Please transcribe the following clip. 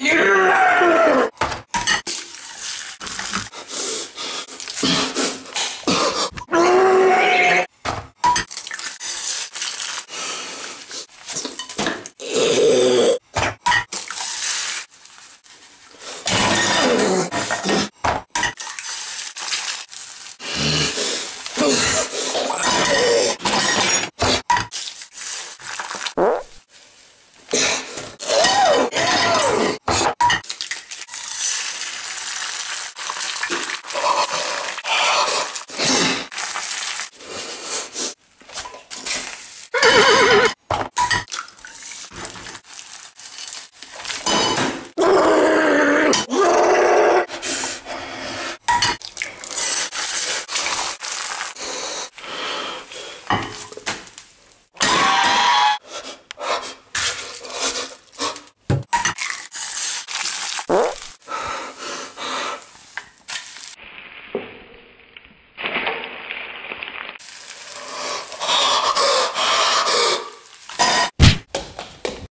Yeah. Ha ha ha!